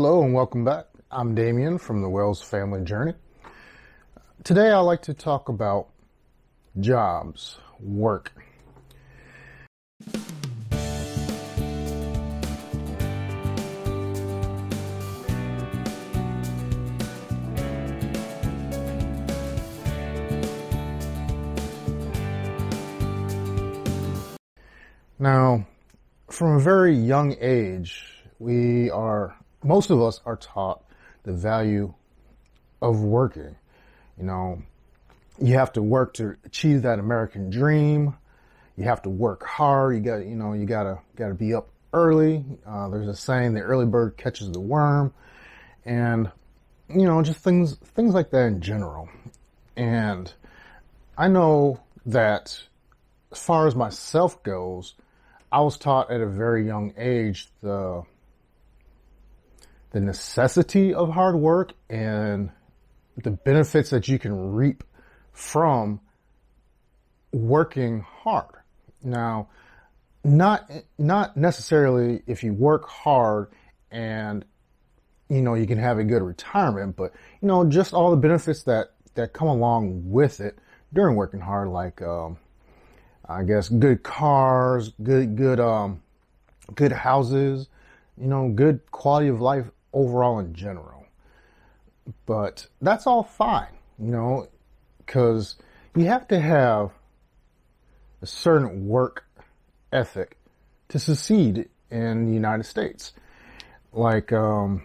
Hello and welcome back. I'm Damien from the Wells Family Journey. Today I'd like to talk about jobs, work. Now, from a very young age, we are, most of us are taught the value of working. You know, you have to work to achieve that American dream. You have to work hard. You got, you know, you gotta, gotta be up early. Uh, there's a saying, the early bird catches the worm. And, you know, just things, things like that in general. And I know that as far as myself goes, I was taught at a very young age the the necessity of hard work and the benefits that you can reap from working hard. Now, not not necessarily if you work hard and you know you can have a good retirement, but you know just all the benefits that that come along with it during working hard, like um, I guess good cars, good good um good houses, you know, good quality of life overall in general. But that's all fine, you know, cuz you have to have a certain work ethic to succeed in the United States. Like um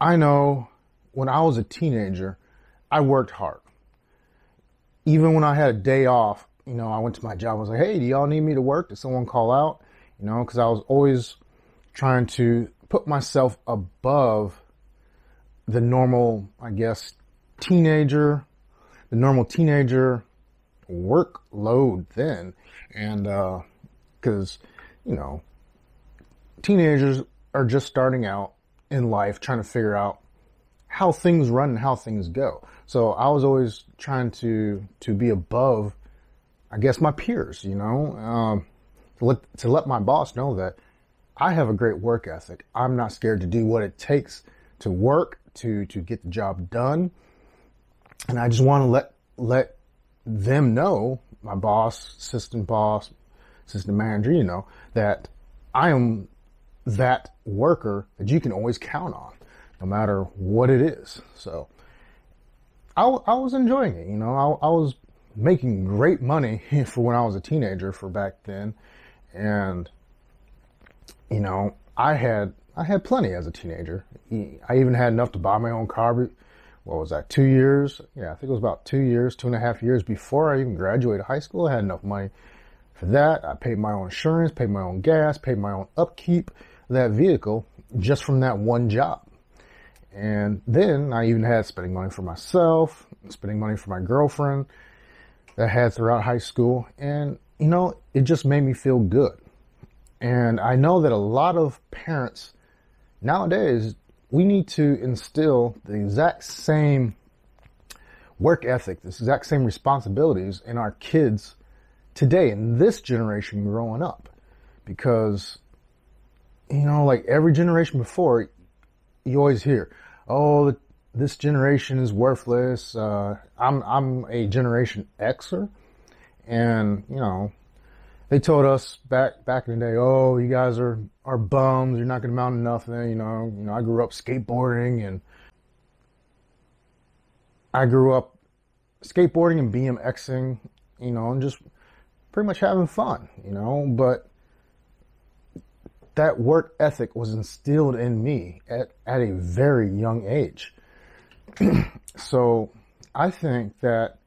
I know when I was a teenager, I worked hard. Even when I had a day off, you know, I went to my job. I was like, hey, do y'all need me to work? Did someone call out? You know, because I was always trying to put myself above the normal, I guess, teenager, the normal teenager workload then. And, uh, cause, you know, teenagers are just starting out in life trying to figure out how things run and how things go. So I was always trying to, to be above I guess my peers, you know, um, to, let, to let my boss know that I have a great work ethic. I'm not scared to do what it takes to work to to get the job done, and I just want to let let them know, my boss, assistant boss, assistant manager, you know, that I am that worker that you can always count on, no matter what it is. So I, I was enjoying it, you know, I, I was making great money for when I was a teenager for back then. And, you know, I had, I had plenty as a teenager. I even had enough to buy my own car. What was that? Two years? Yeah, I think it was about two years, two and a half years before I even graduated high school. I had enough money for that. I paid my own insurance, paid my own gas, paid my own upkeep that vehicle just from that one job. And then I even had spending money for myself, spending money for my girlfriend, that I had throughout high school. And, you know, it just made me feel good. And I know that a lot of parents nowadays, we need to instill the exact same work ethic, the exact same responsibilities in our kids today, in this generation growing up. Because, you know, like every generation before, you always hear, oh, this generation is worthless. Uh, I'm I'm a Generation Xer, and you know, they told us back back in the day, oh, you guys are are bums. You're not going to amount to nothing. You know, you know. I grew up skateboarding, and I grew up skateboarding and BMXing. You know, and just pretty much having fun. You know, but that work ethic was instilled in me at, at a very young age. so I think that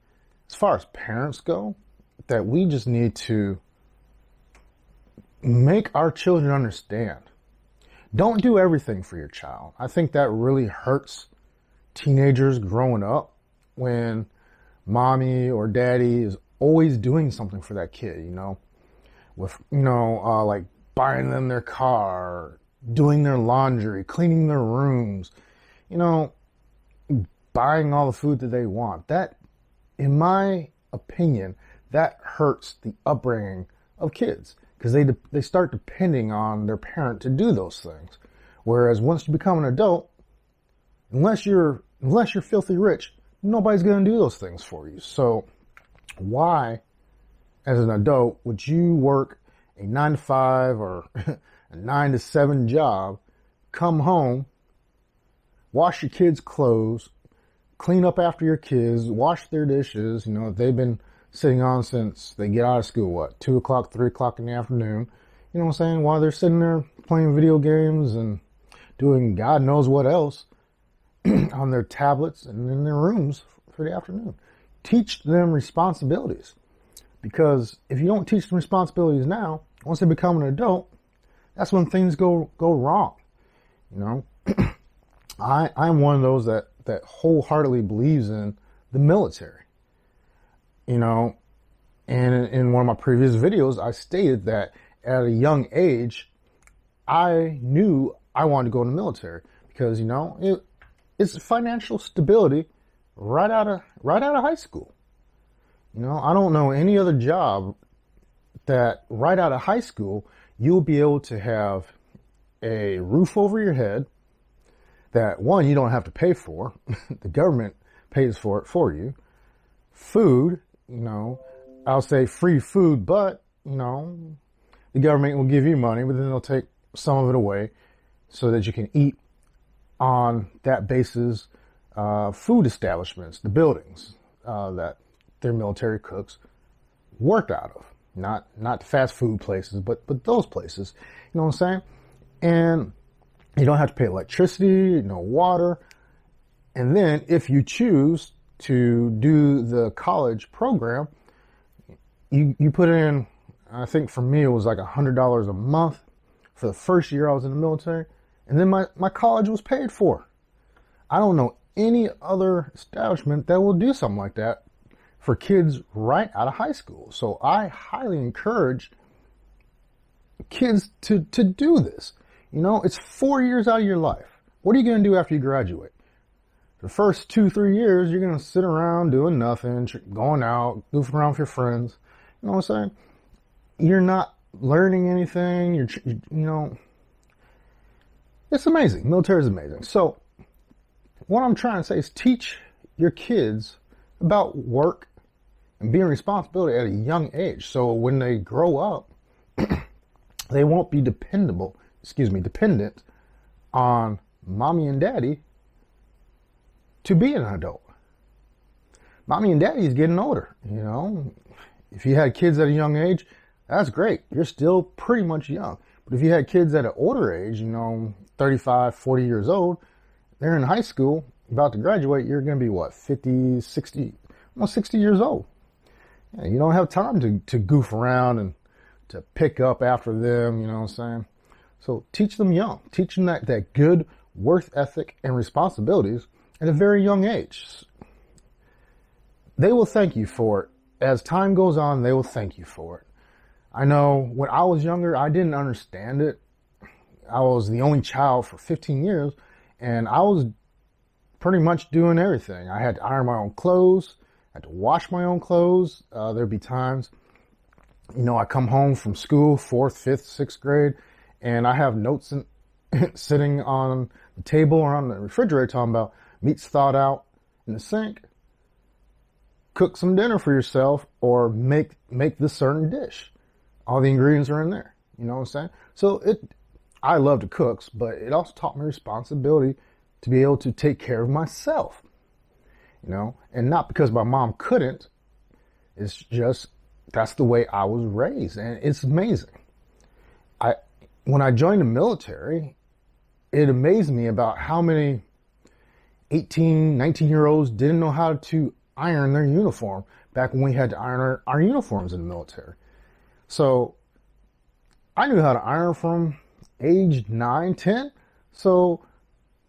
as far as parents go, that we just need to make our children understand. Don't do everything for your child. I think that really hurts teenagers growing up when mommy or daddy is always doing something for that kid, you know, with, you know, uh, like buying them their car, doing their laundry, cleaning their rooms. You know, buying all the food that they want. That, in my opinion, that hurts the upbringing of kids because they they start depending on their parent to do those things. Whereas once you become an adult, unless you're unless you're filthy rich, nobody's going to do those things for you. So why, as an adult, would you work a nine to five or a nine to seven job, come home, wash your kids' clothes, clean up after your kids, wash their dishes, you know, if they've been sitting on since they get out of school, what, two o'clock, three o'clock in the afternoon, you know what I'm saying? While they're sitting there playing video games and doing God knows what else on their tablets and in their rooms for the afternoon. Teach them responsibilities. Because if you don't teach them responsibilities now, once they become an adult, that's when things go go wrong. You know, I I'm one of those that that wholeheartedly believes in the military. You know, and in, one of my previous videos, I stated that at a young age, I knew I wanted to go in the military because you know it, it's financial stability right out of right out of high school. You know, I don't know any other job that right out of high school you'll be able to have a roof over your head that one you don't have to pay for. the government pays for it for you. Food, you know, I'll say free food, but you know, the government will give you money, but then they'll take some of it away so that you can eat on that basis uh, food establishments, the buildings uh, that their military cooks worked out of. Not not fast food places, but but those places. You know what I'm saying? And you don't have to pay electricity, no water. And then if you choose to do the college program, you you put in I think for me it was like a hundred dollars a month for the first year I was in the military. And then my, my college was paid for. I don't know any other establishment that will do something like that for kids right out of high school. So I highly encourage kids to, to do this. You know, it's four years out of your life. What are you going to do after you graduate? The first two, three years, you're going to sit around doing nothing, going out, goofing around with your friends. You know what I'm saying? You're not learning anything. You're, you know, it's amazing. Military is amazing. So, what I'm trying to say is teach your kids about work and being responsibility at a young age. So when they grow up, they won't be dependable, excuse me, dependent on mommy and daddy to be an adult. Mommy and daddy is getting older, you know. If you had kids at a young age, that's great. You're still pretty much young. But if you had kids at an older age, you know, 35, 40 years old, they're in high school, about to graduate, you're going to be what, 50, 60, almost 60 years old. Yeah, you don't have time to, to goof around and to pick up after them, you know what I'm saying? So teach them young. Teach them that, that good worth ethic and responsibilities at a very young age. They will thank you for it. As time goes on, they will thank you for it. I know when I was younger, I didn't understand it. I was the only child for 15 years, and I was pretty much doing everything. I had to iron my own clothes, I had to wash my own clothes. Uh, there'd be times, you know, I come home from school, fourth, fifth, sixth grade, and I have notes in, sitting on the table or on the refrigerator talking about meats thawed out in the sink. Cook some dinner for yourself, or make make this certain dish all the ingredients are in there. You know what I'm saying? So it, I love to cook, but it also taught me responsibility to be able to take care of myself. You know, and not because my mom couldn't. It's just that's the way I was raised, and it's amazing. I when I joined the military, it amazed me about how many 18, 19 year olds didn't know how to iron their uniform back when we had to iron our, our uniforms in the military. So I knew how to iron from age 9, 10. So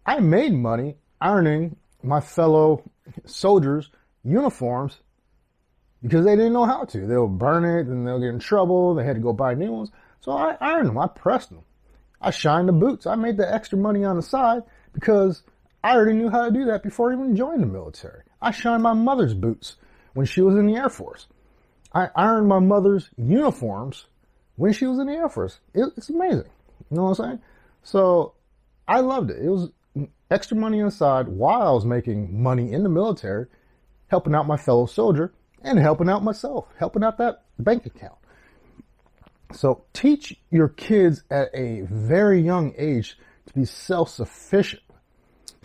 I made money ironing my fellow soldiers' uniforms because they didn't know how to. They'll burn it and they'll get in trouble. They had to go buy new ones. So I ironed them. I pressed them. I shined the boots. I made the extra money on the side because I already knew how to do that before I even joined the military. I shined my mother's boots when she was in the Air Force. I ironed my mother's uniforms when she was in the Air Force. It, it's amazing. You know what I'm saying? So I loved it. It was extra money on the side while I was making money in the military, helping out my fellow soldier and helping out myself, helping out that bank account. So teach your kids at a very young age to be self-sufficient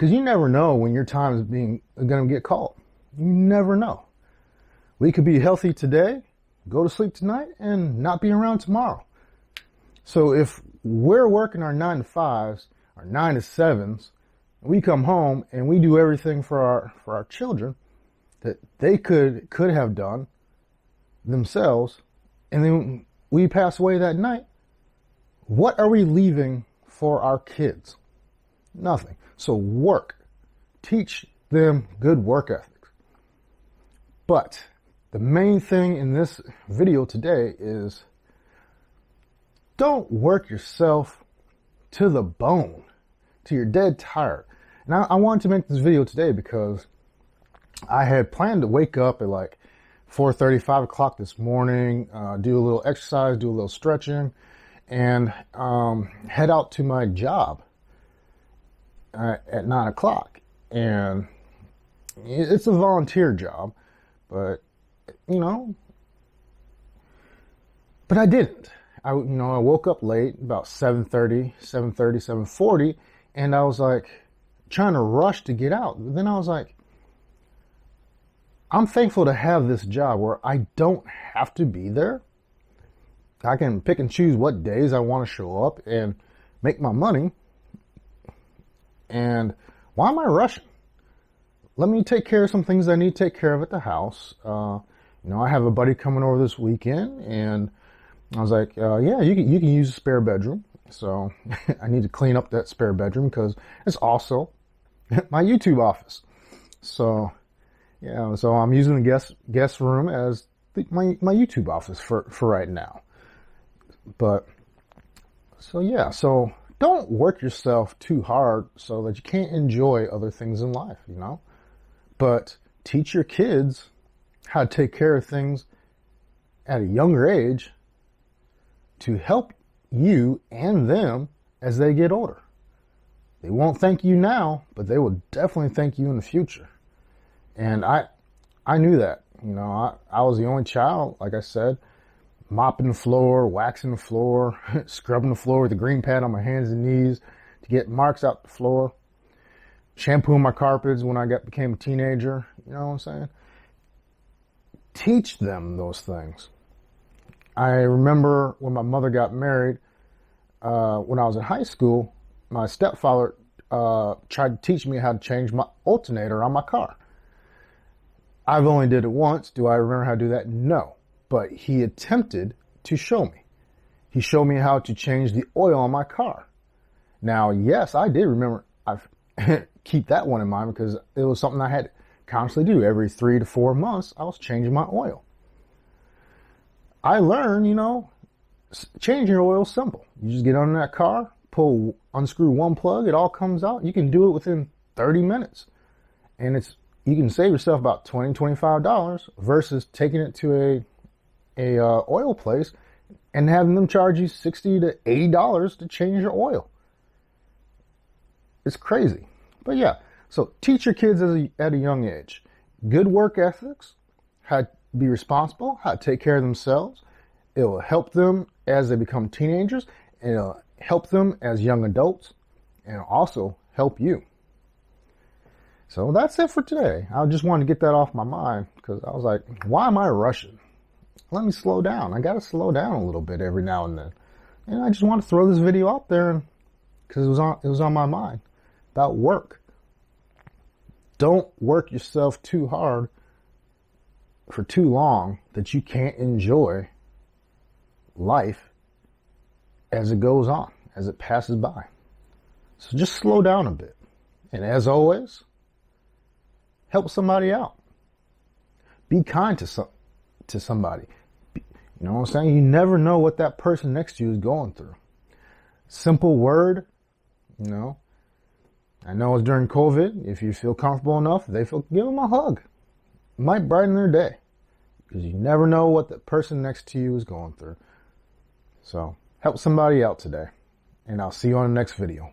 because you never know when your time is being going to get called. You never know. We could be healthy today, go to sleep tonight, and not be around tomorrow. So if we're working our nine to fives, our nine to sevens, we come home and we do everything for our for our children that they could could have done themselves, and then we pass away that night. What are we leaving for our kids? Nothing. So work. Teach them good work ethics. But the main thing in this video today is don't work yourself to the bone, to your dead tired. And I, wanted to make this video today because I had planned to wake up at like 4.30, 5 o'clock this morning, uh, do a little exercise, do a little stretching, and um, head out to my job uh, at 9 o'clock. And it's a volunteer job, but, you know, but I didn't. I, you know, I woke up late, about 7.30, 7.30, 7.40, and I was like trying to rush to get out. Then I was like, I'm thankful to have this job where I don't have to be there. I can pick and choose what days I want to show up and make my money. And why am I rushing? Let me take care of some things I need to take care of at the house. Uh, you know, I have a buddy coming over this weekend and I was like, uh, yeah, you can, you can use a spare bedroom. So I need to clean up that spare bedroom because it's also my YouTube office. So, yeah, so I'm using the guest, guest room as the, my, my YouTube office for, for right now. But, so yeah, so don't work yourself too hard so that you can't enjoy other things in life, you know? But teach your kids how to take care of things at a younger age to help you and them as they get older. They won't thank you now, but they will definitely thank you in the future. And I, I knew that, you know, I, I was the only child, like I said, mopping the floor, waxing the floor, scrubbing the floor with a green pad on my hands and knees to get marks out the floor, shampooing my carpets when I got became a teenager. You know what I'm saying? Teach them those things. I remember when my mother got married, uh, when I was in high school, my stepfather uh, tried to teach me how to change my alternator on my car. I've only did it once. Do I remember how to do that? No. But he attempted to show me. He showed me how to change the oil on my car. Now, yes, I did remember. I keep that one in mind because it was something I had to constantly do every three to four months. I was changing my oil. I learned, you know, changing your oil is simple. You just get on that car, pull, unscrew one plug, it all comes out. You can do it within 30 minutes. And it's, you can save yourself about 20, $25 versus taking it to a, a uh, oil place and having them charge you 60 to $80 to change your oil. It's crazy. But yeah, so teach your kids a, at a young age. Good work ethics, how to be responsible, how to take care of themselves. It will help them as they become teenagers. It'll help them as young adults and also help you. So that's it for today. I just wanted to get that off my mind because I was like, why am I rushing? Let me slow down. I got to slow down a little bit every now and then. And I just want to throw this video out there because it was on it was on my mind about work. Don't work yourself too hard for too long that you can't enjoy life as it goes on, as it passes by. So just slow down a bit. And as always, help somebody out. Be kind to some, to somebody. You know what I'm saying? You never know what that person next to you is going through. Simple word, you know. I know it's during COVID. If you feel comfortable enough, they feel give them a hug. It might brighten their day because you never know what the person next to you is going through. So help somebody out today, and I'll see you on the next video.